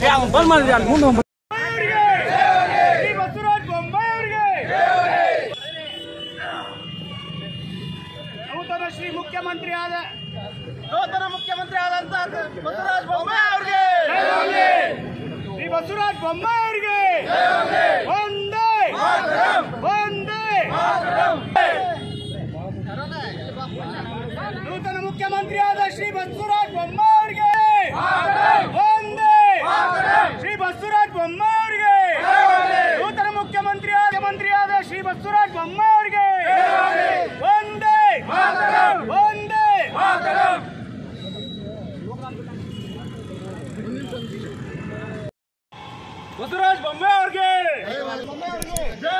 ಮಾಡಿದ್ರಿ ಅಲ್ಲಿ ಮುಂದೆ ಹೋಗ್ಬಿಡಿ. ಶ್ರೀ ಬಸವರಾಜ ಬೊಮ್ಮಾಯಿ ಅವರಿಗೆ ನೂತನ ಶ್ರೀ ಮುಖ್ಯಮಂತ್ರಿ ಆದ ನೂತನ ಮುಖ್ಯಮಂತ್ರಿ ಆದಂತ ಬಸವರಾಜ ಬೊಮ್ಮಾಯಿ ಅವರಿಗೆ ಶ್ರೀ ಬಸವರಾಜ ಬೊಮ್ಮಾಯಿ ಅವರಿಗೆ ಒಂದೇ ಒಂದೇ ನೂತನ ಮುಖ್ಯಮಂತ್ರಿ ಆದ ಶ್ರೀ ಬಸವರಾಜ ಶ್ರೀ ಬಸವರಾಜ ಬೊಮ್ಮಾವರಿಗೆ ಒಂದೇ ಒಂದೇ ಬಸವರಾಜ ಬೊಮ್ಮಾವರಿಗೆ ಜಯ